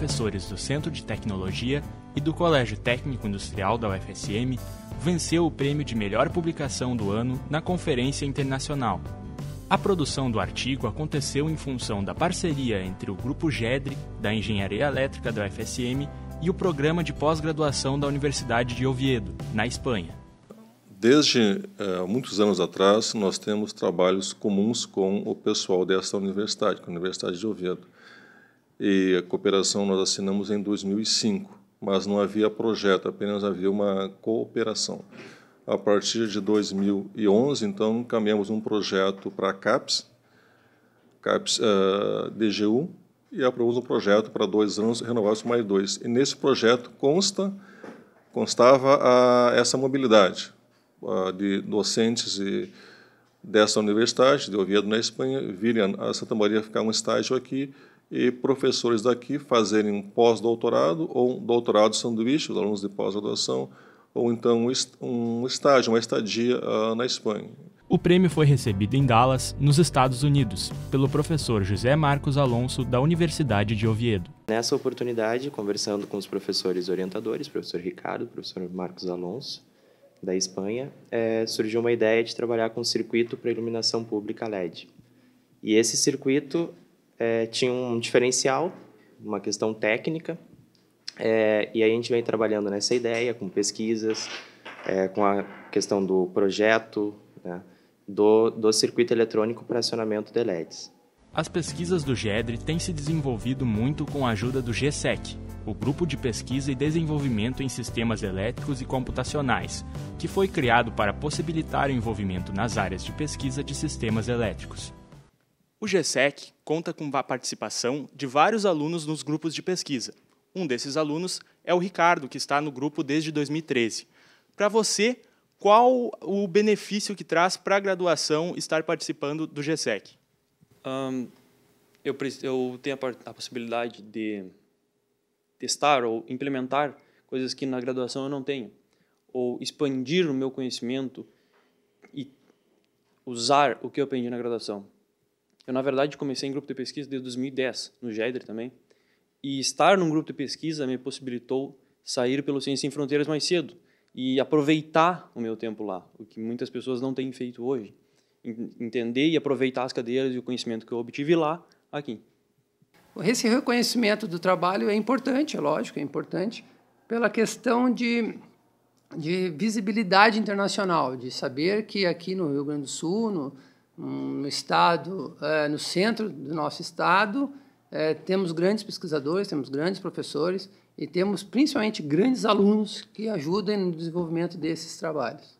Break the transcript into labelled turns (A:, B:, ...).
A: professores do Centro de Tecnologia e do Colégio Técnico Industrial da UFSM, venceu o prêmio de melhor publicação do ano na Conferência Internacional. A produção do artigo aconteceu em função da parceria entre o Grupo GEDRE, da Engenharia Elétrica da UFSM, e o Programa de Pós-Graduação da Universidade de Oviedo, na Espanha.
B: Desde uh, muitos anos atrás, nós temos trabalhos comuns com o pessoal dessa universidade, com a Universidade de Oviedo. E a cooperação nós assinamos em 2005 mas não havia projeto, apenas havia uma cooperação. A partir de 2011, então, encaminhamos um projeto para a CAPES, CAPES uh, DGU, e aprovamos um projeto para dois anos, renovados mais dois. E nesse projeto consta, constava a, essa mobilidade uh, de docentes e dessa universidade, de Oviedo, na Espanha, virem a Santa Maria ficar um estágio aqui, e professores daqui fazerem um pós-doutorado ou um doutorado sanduíche, os alunos de pós-graduação, ou então um estágio, uma estadia uh, na Espanha.
A: O prêmio foi recebido em Dallas, nos Estados Unidos, pelo professor José Marcos Alonso, da Universidade de Oviedo.
C: Nessa oportunidade, conversando com os professores orientadores, professor Ricardo, professor Marcos Alonso, da Espanha, é, surgiu uma ideia de trabalhar com um circuito para iluminação pública LED. E esse circuito é, tinha um diferencial, uma questão técnica, é, e aí a gente vem trabalhando nessa ideia com pesquisas, é, com a questão do projeto, né, do, do circuito eletrônico para acionamento de LEDs.
A: As pesquisas do GEDRE têm se desenvolvido muito com a ajuda do GSEC, o Grupo de Pesquisa e Desenvolvimento em Sistemas Elétricos e Computacionais, que foi criado para possibilitar o envolvimento nas áreas de pesquisa de sistemas elétricos. O GSEC conta com a participação de vários alunos nos grupos de pesquisa. Um desses alunos é o Ricardo, que está no grupo desde 2013. Para você, qual o benefício que traz para a graduação estar participando do GSEC? Um,
D: eu, eu, tenho a, a, possibilidade de testar ou implementar coisas que na graduação eu não tenho, ou expandir o meu conhecimento e usar o que eu aprendi na graduação. Eu, na verdade, comecei em grupo de pesquisa desde 2010, no GEDER também. E estar num grupo de pesquisa me possibilitou sair pelo Ciência Sem Fronteiras mais cedo e aproveitar o meu tempo lá, o que muitas pessoas não têm feito hoje. Entender e aproveitar as cadeiras e o conhecimento que eu obtive lá, aqui.
E: Esse reconhecimento do trabalho é importante, é lógico, é importante, pela questão de, de visibilidade internacional, de saber que aqui no Rio Grande do Sul, no, no estado, é, no centro do nosso estado, é, temos grandes pesquisadores, temos grandes professores e temos principalmente grandes alunos que ajudam no desenvolvimento desses trabalhos.